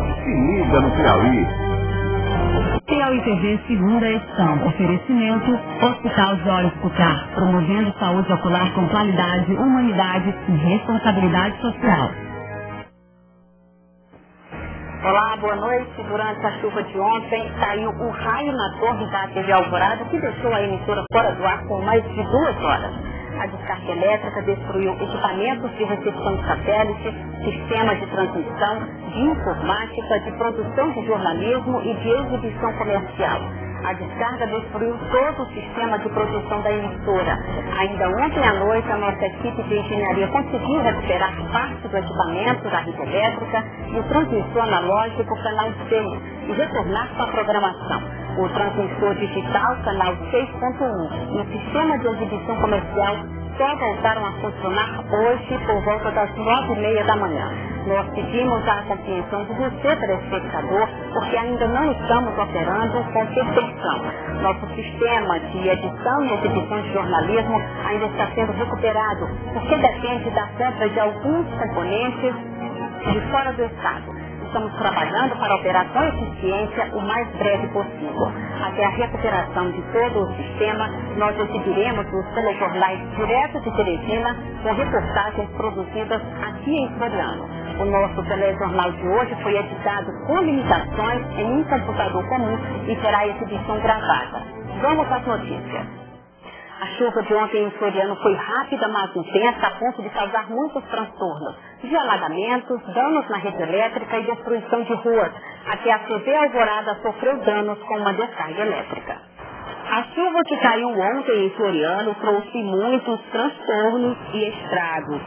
Se liga no Piauí. Piauí TV, segunda edição. Oferecimento Hospital de Olhos Cucar, promovendo saúde ocular com qualidade, humanidade e responsabilidade social. Olá, boa noite. Durante a chuva de ontem, caiu um raio na torre da TV Alvorada que deixou a emissora fora do ar por mais de duas horas. A descarga elétrica destruiu equipamentos de recepção de satélite, sistemas de transmissão, de informática, de produção de jornalismo e de exibição comercial. A descarga destruiu todo o sistema de produção da emissora. Ainda ontem à noite, a nossa equipe de engenharia conseguiu recuperar parte do equipamento da rede elétrica e o transmissor analógico canal 6 e retornar com a programação. O transmissor digital canal 6.1 e o sistema de exibição comercial só voltaram a funcionar hoje por volta das nove e meia da manhã. Nós pedimos a compreensão de você, telespectador, porque ainda não estamos operando com perfeição. Nosso sistema de edição e exibição de jornalismo ainda está sendo recuperado, porque depende da compra de alguns componentes de fora do Estado estamos trabalhando para operar com eficiência o mais breve possível. Até a recuperação de todo o sistema, nós exibiremos os telejornais direto de Teresina com reportagens produzidas aqui em Floriano. O nosso telejornal de hoje foi editado com limitações em um computador comum e terá exibição gravada. Vamos às notícias. A chuva de ontem em Floriano foi rápida, mas intensa, a ponto de causar muitos transtornos, de alagamentos, danos na rede elétrica e destruição de ruas. Até a TV Alvorada sofreu danos com uma descarga elétrica. A chuva que caiu ontem em Floriano trouxe muitos transtornos e estragos,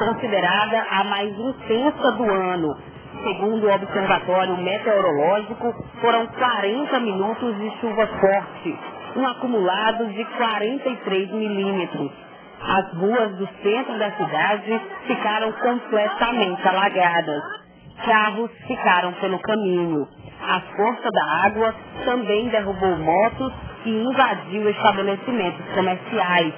considerada a mais intensa do ano. Segundo o Observatório Meteorológico, foram 40 minutos de chuva forte, um acumulado de 43 milímetros. As ruas do centro da cidade ficaram completamente alagadas. Carros ficaram pelo caminho. A força da água também derrubou motos e invadiu estabelecimentos comerciais.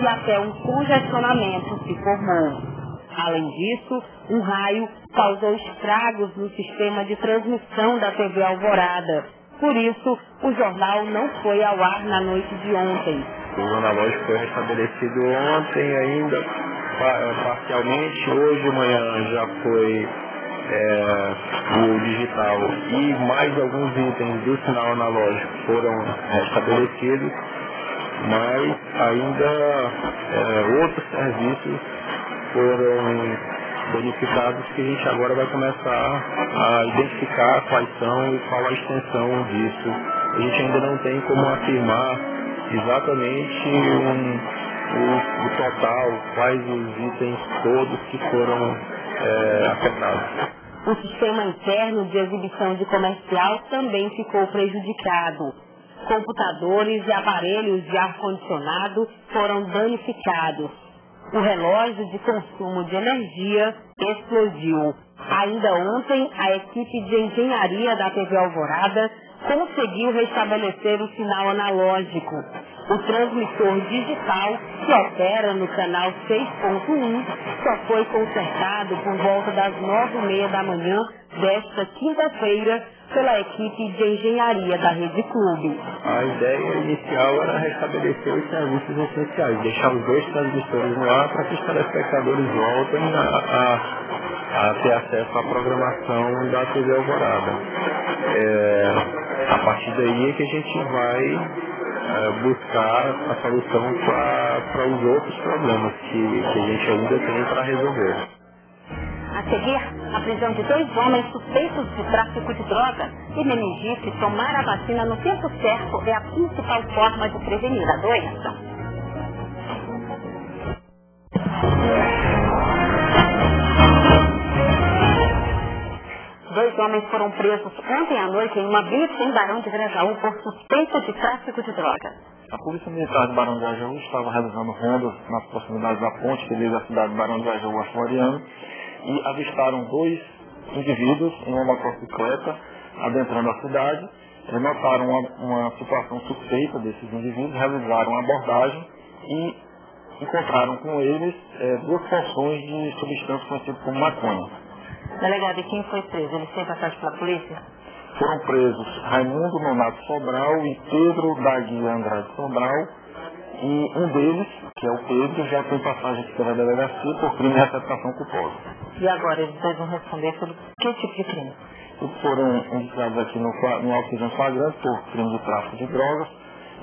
E até um congestionamento se formou. Além disso, um raio causou estragos no sistema de transmissão da TV Alvorada, por isso, o jornal não foi ao ar na noite de ontem. O analógico foi restabelecido ontem ainda, parcialmente. Hoje de manhã já foi é, o digital e mais alguns itens do sinal analógico foram restabelecidos, mas ainda é, outros serviços foram verificados que a gente agora vai começar a identificar quais são e qual a extensão disso. A gente ainda não tem como afirmar exatamente um, o, o, total, quais os itens todos que foram é, afetados. O sistema interno de exibição de comercial também ficou prejudicado. Computadores e aparelhos de ar-condicionado foram danificados o relógio de consumo de energia explodiu. Ainda ontem, a equipe de engenharia da TV Alvorada conseguiu restabelecer o sinal analógico. O transmissor digital, que opera no canal 6.1, só foi consertado por volta das nove e meia da manhã desta quinta-feira pela equipe de engenharia da Rede Clube. A ideia inicial era restabelecer os serviços essenciais, deixar os dois transmissores no ar para que os telespectadores voltem a, a, a ter acesso à programação da TV Alvorada. É, a partir daí é que a gente vai é, buscar a solução para os outros problemas que, que a gente ainda tem para resolver. Seguir, a prisão de dois homens suspeitos de tráfico de drogas e meningite tomar a vacina no tempo certo é a principal forma de prevenir a doença. Dois homens foram presos ontem à noite em uma blitz em Barão de Grajaú por suspeita de tráfico de drogas. A Polícia Militar de Barão de Grajaú estava realizando rondas nas proximidades da ponte que liga a cidade de Barão de Grajaú a Floriano e avistaram dois indivíduos em uma motocicleta adentrando a cidade. Eles notaram uma, uma situação suspeita desses indivíduos, realizaram a abordagem e encontraram com eles é, duas porções de substância conhecida como maconha. Delegado, e quem foi preso? Ele foi passado pela polícia? Foram presos Raimundo Nonato Sobral e Pedro da Guia Andrade Sobral. E um deles, que é o Pedro, já tem passagem aqui pela delegacia por crime de receptação culposa. E agora eles devem responder sobre que tipo de crime? Eles foram indicados aqui no, no auxílio flagrante por crime de tráfico de drogas.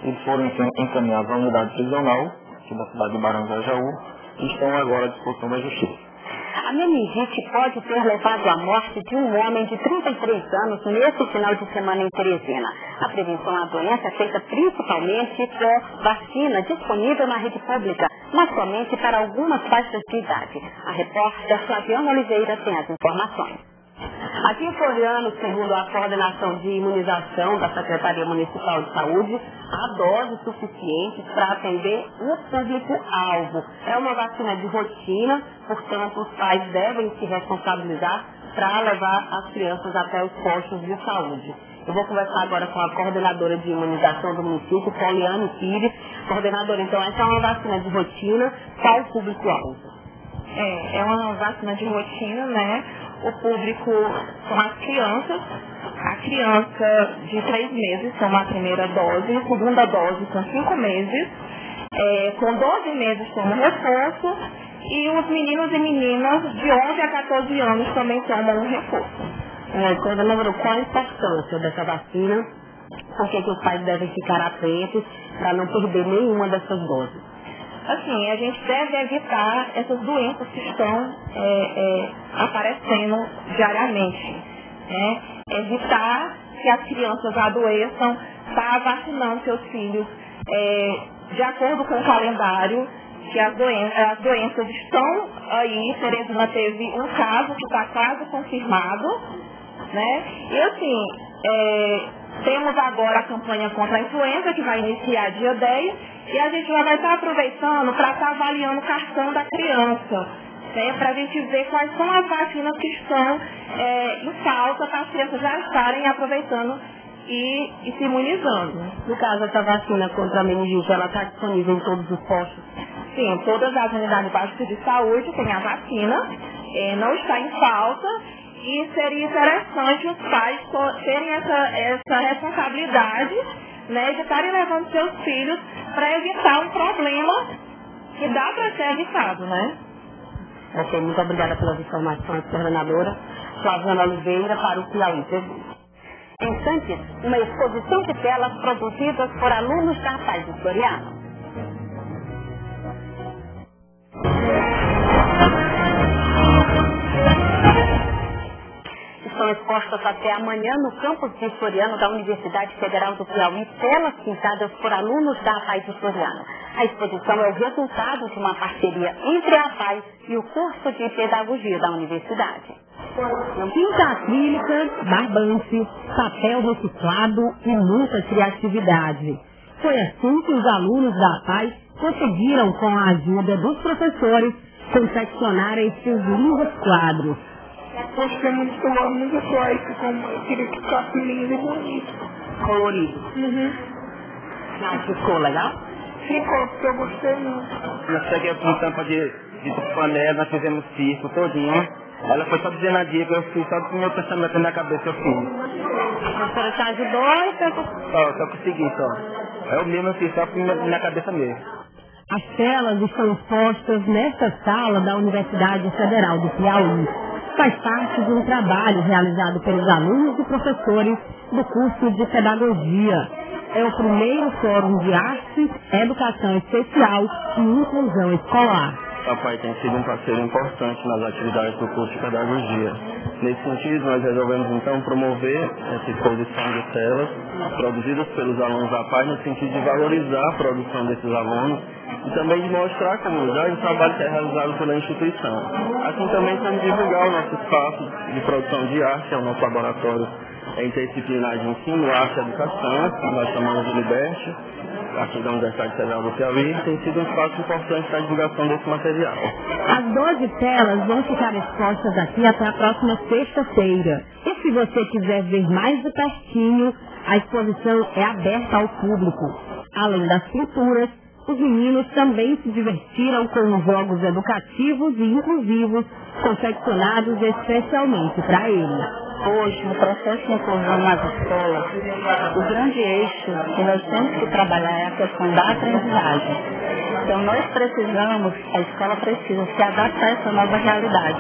Eles foram encaminhados à unidade prisional, aqui da cidade de Barão do Jaú, e estão agora à disposição da justiça. A meningite pode ter levado à morte de um homem de 33 anos nesse final de semana em Teresina. A prevenção à doença é feita principalmente com vacina disponível na rede pública, mas somente para algumas faixas de idade. A repórter Flaviana Oliveira tem as informações. Aqui em Floriano, segundo a coordenação de imunização da Secretaria Municipal de Saúde, há doses suficientes para atender o público-alvo. É uma vacina de rotina, portanto, os pais devem se responsabilizar para levar as crianças até os postos de saúde. Eu vou conversar agora com a coordenadora de imunização do município, Poliane Pires. Coordenadora, então, essa é uma vacina de rotina, qual o público-alvo? É, é uma vacina de rotina, né? O público são as crianças. A criança de três meses toma a primeira dose, a segunda dose com cinco meses, é, com 12 meses toma reforço, e os meninos e meninas de 11 a 14 anos também tomam um reforço. É, coordenadora, qual a importância dessa vacina? Por que os pais devem ficar atentos para não perder nenhuma dessas doses? Assim, a gente deve evitar essas doenças que estão é, é, aparecendo diariamente. Né? Evitar que as crianças adoeçam, tá vacinando seus filhos é, de acordo com o calendário, que as, as doenças estão aí. Teresina teve um caso que está quase confirmado. Né? E assim, é, temos agora a campanha contra a influenza, que vai iniciar dia 10, e a gente já vai estar aproveitando para estar avaliando o cartão da criança, né, para a gente ver quais são as vacinas que estão é, em falta para as crianças já estarem aproveitando e, e se imunizando. No caso, essa vacina contra a meningite, ela está disponível em todos os postos? Sim, todas as unidades básicas de saúde têm a vacina, é, não está em falta, e seria interessante os pais terem essa, essa responsabilidade né, de estarem levando seus filhos para evitar um problema que dá para ser evitado, né? Ok, muito obrigada pelas informações, coordenadora. Flaviana Oliveira, para o Piauí TV. Em instantes, uma exposição de telas produzidas por alunos da Paz do expostas até amanhã no campus de Floriano da Universidade Federal do Piauí, telas pintadas por alunos da APAI de Floriano. A exposição é o resultado de uma parceria entre a APAI e o curso de pedagogia da universidade. Tinta acrílica, barbante, papel reciclado e muita criatividade. Foi assim que os alunos da PAI conseguiram, com a ajuda dos professores, confeccionar estes lindos quadros. Gostamos de tomar muito forte, como eu queria que ficasse lindo e bonito. Colorido. Uhum. Não, ficou legal? Ficou, porque eu gostei muito. Nós pegamos com tampa de, de panela, nós fizemos circo todinho. Ela foi só dizendo a dica, eu fiz só com o meu pensamento na minha cabeça, eu fiz. A professora te ajudou e você... Só, só consegui, só. Eu mesmo fiz só com a minha cabeça mesmo. As telas estão expostas nesta sala da Universidade Federal do Piauí. Faz parte de um trabalho realizado pelos alunos e professores do curso de Pedagogia. É o primeiro Fórum de Arte, Educação Especial e Inclusão Escolar. Papai tem sido um parceiro importante nas atividades do curso de pedagogia. Nesse sentido, nós resolvemos então promover essa exposição de telas produzidas pelos alunos da PAI no sentido de valorizar a produção desses alunos e também de mostrar à comunidade o trabalho que é realizado pela instituição. Assim também como divulgar o nosso espaço de produção de arte, é o nosso laboratório interdisciplinar de ensino, arte e educação, que nós chamamos de Liberte, aqui da Universidade Federal do Piauí, tem sido um espaço importante para a divulgação desse material. As 12 telas vão ficar expostas aqui até a próxima sexta-feira. E se você quiser ver mais de pertinho, a exposição é aberta ao público. Além das pinturas, os meninos também se divertiram com jogos educativos e inclusivos confeccionados especialmente para eles. Hoje, no processo de inclusão nas escolas, o grande eixo que nós temos que trabalhar é a questão da aprendizagem. Então, nós precisamos, a escola precisa se adaptar a essa nova realidade.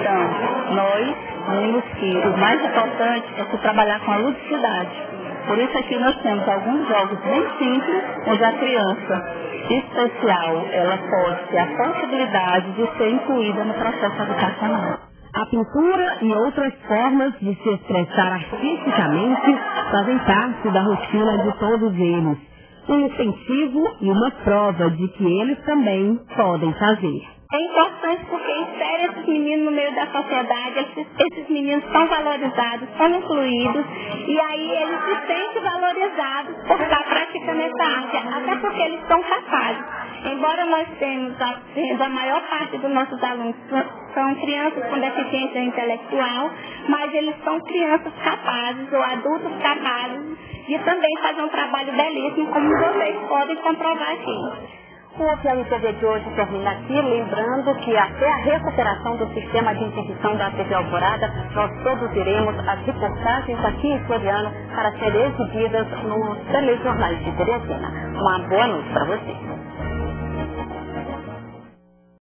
Então, nós vimos que o mais importante é se trabalhar com a ludicidade. Por isso aqui nós temos alguns jogos bem simples, onde a criança especial, ela pode ter a possibilidade de ser incluída no processo educacional. A pintura e outras formas de se expressar artisticamente fazem parte da rotina de todos eles. Um incentivo e uma prova de que eles também podem fazer. É importante porque insere esses meninos no meio da sociedade, esses, esses meninos são valorizados, são incluídos, e aí eles se sentem valorizados por estar praticando essa arte, até porque eles são capazes. Embora nós temos a, a maior parte dos nossos alunos são crianças com deficiência intelectual, mas eles são crianças capazes ou adultos capazes de também fazer um trabalho belíssimo, como vocês podem comprovar aqui. O Piauí TV de hoje termina aqui, lembrando que até a recuperação do sistema de interdição da TV Alvorada, nós produziremos as reportagens aqui em Floriano para serem exibidas nos telejornais de Teresina. Uma boa noite para vocês.